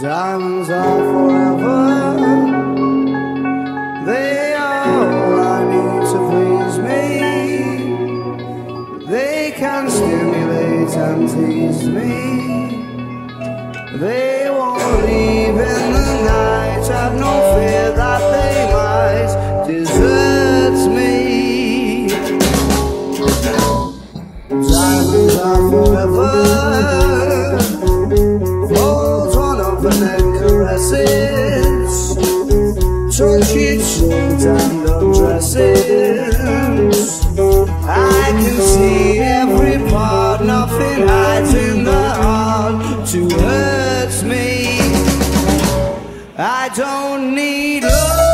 Diamonds are forever. They are all I need to please me. They can stimulate and tease me. They caresses. Turkey choked and undresses. I can see every part, nothing hides in the heart to hurt me. I don't need love,